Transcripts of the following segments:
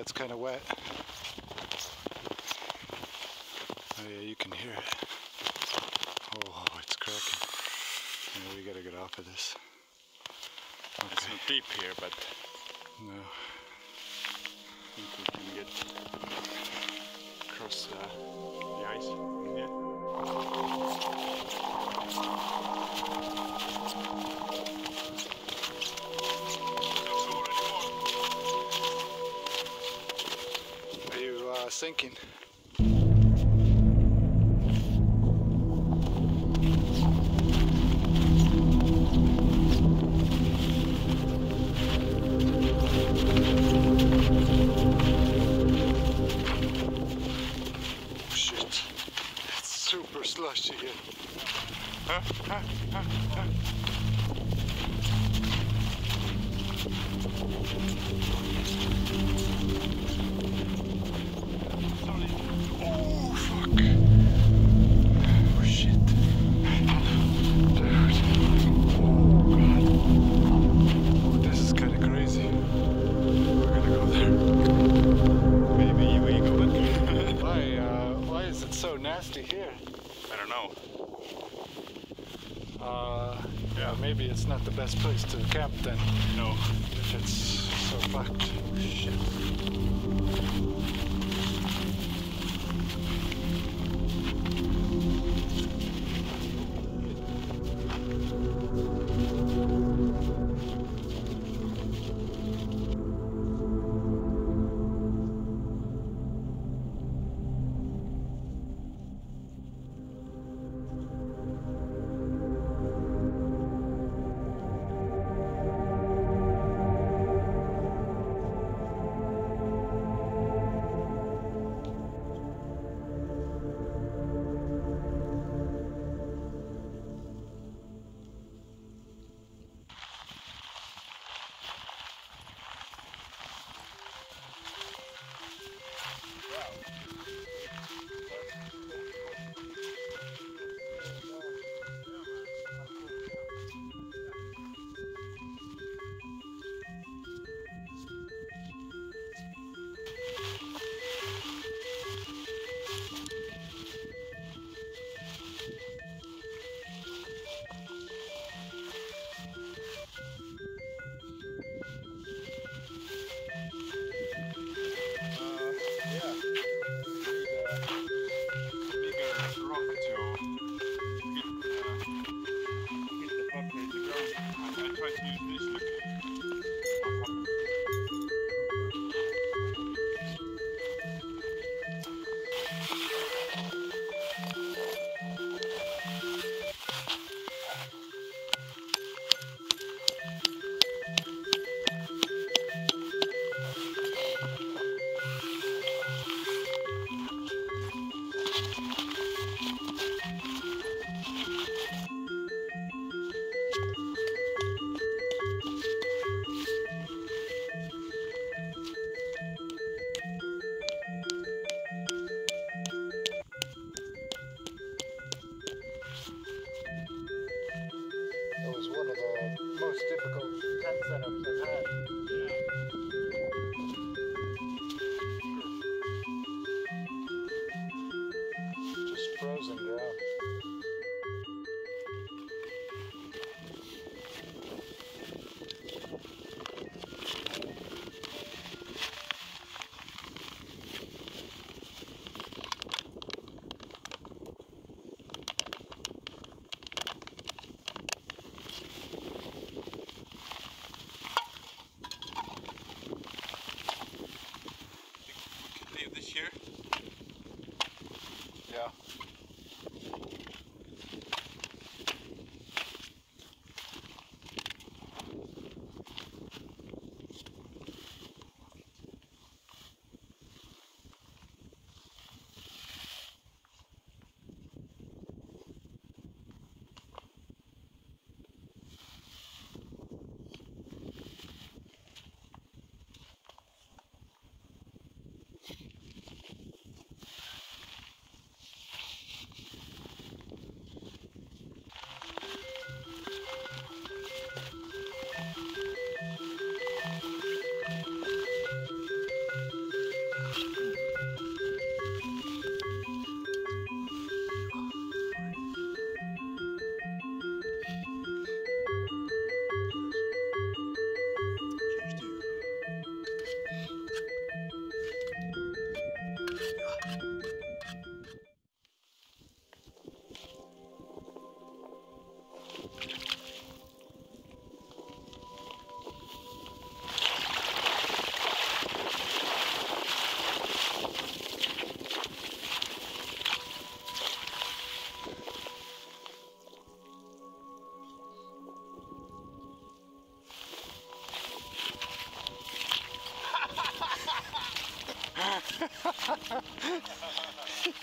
It's kind of wet. Oh yeah, you can hear it. Oh, it's cracking. Yeah, we gotta get off of this. It's not deep here, but No. I think we can get across uh, the ice. Yeah. Sinking? Oh, Shit, super slushy here. Huh? Huh? Huh? Huh? Maybe it's not the best place to camp then. No. If it's so fucked. Shit.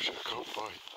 Shit, go fight.